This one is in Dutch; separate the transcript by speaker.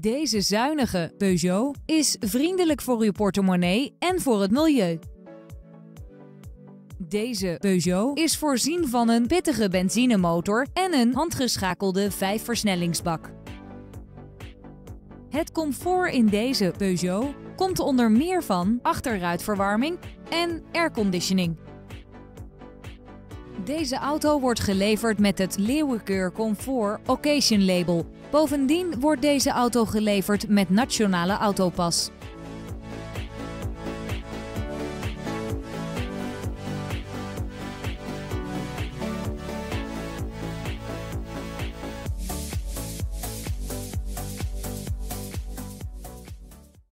Speaker 1: Deze zuinige Peugeot is vriendelijk voor uw portemonnee en voor het milieu. Deze Peugeot is voorzien van een pittige benzinemotor en een handgeschakelde 5-versnellingsbak. Het comfort in deze Peugeot komt onder meer van achterruitverwarming en airconditioning. Deze auto wordt geleverd met het Leeuwenkeur Comfort Occasion Label. Bovendien wordt deze auto geleverd met Nationale Autopas.